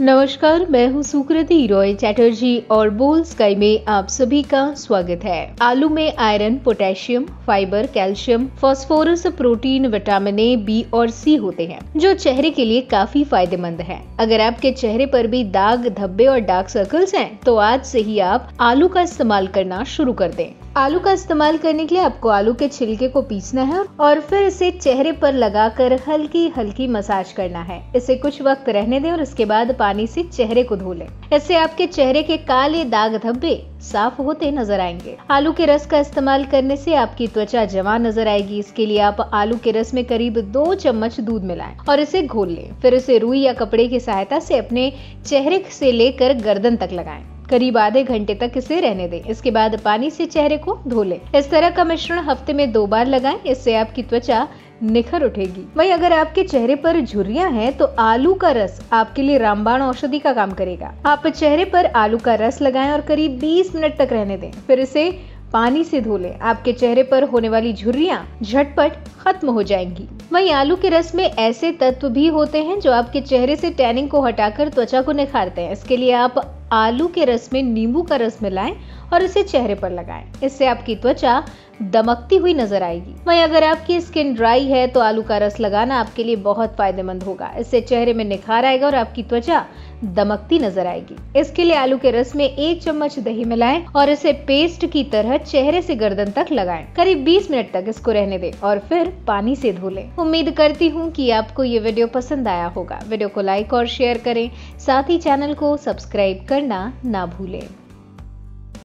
नमस्कार, मैं हूँ सुकृति रॉय चैटर्जी और बोल स्काई में आप सभी का स्वागत है। आलू में iron, potassium, fibre, calcium, phosphorus, protein, vitamin A, B और सी होते हैं, जो चेहरे के लिए काफ़ी फ़ायदेमंद है। अगर आपके चेहरे पर भी दाग, धब्बे और डार्क सर्कल्स हैं तो आज से ही आप आलू का इस्तेमाल करना शुरू कर दें। आलू का इस्तेमाल करने के लिए आपको आलू के छिलके को पीसना है और फिर इसे चेहरे पर लगाकर हल्की हल्की मसाज करना है। इसे कुछ वक्त रहने दें और इसके बाद पानी से चेहरे को धो लें। इससे आपके चेहरे के काले दाग धब्बे साफ़ होते नज़र आएँगे। आलू के रस का इस्तेमाल करने से आपकी त्वचा जमा नज़र आएगी। इसके लिए आप आलू के रस में करीब दो चम्मच दूध मिलाएँ और इसे घोल लें। फिर इसे रुई या कपड़े की सहायता से अपने चेहरे से लेकर गर्दन तक लगाएँ। करीब आधे घंटे तक इसे रहने दें। इसके बाद पानी से चेहरे को धो लें। इस तरह का मिश्रण हफ़्ते में दो बार लगाएँ। इससे आपकी त्वचा निखर उठेगी। वही अगर आपके चेहरे पर झुर्रियाँ हैं तो आलू का रस आपके लिए रामबाण औषधि का काम करेगा। आप चेहरे पर आलू का रस लगाएँ और करीब 20 मिनट तक रहने दें, फिर इसे पानी से धो लें आपके चेहरे पर होने वाली झुर्रियाँ झटपट खत्म हो जाएँगी। वहीं आलू के रस में ऐसे तत्व भी होते हैं जो आपके चेहरे से टैनिंग को हटाकर त्वचा को निखारते हैं। इसके लिए आप आलू के रस में नींबू का रस मिलाएँ और इसे चेहरे पर लगाएँ। इससे आपकी त्वचा दमकती हुई नज़र आएगी। वहीं अगर आपकी स्किन ड्राई है तो आलू का रस लगाना आपके लिए बहुत फ़ायदेमंद होगा। इससे चेहरे में निखार आएगा और आपकी त्वचा दमकती नज़र आएगी इसके लिए आलू के रस में एक चम्मच दही मिलाएँ और इसे पेस्ट की तरह चेहरे से गर्दन तक लगाएँ। करीब 20 मिनट तक इसको रहने दें और फिर पानी से धो लें। उम्मीद करती हूँ कि आपको ये वीडियो पसंद आया होगा वीडियो को लाइक और शेयर करें साथ ही चैनल को सब्सक्राइब करना ना भूलें